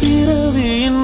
பிறவியின்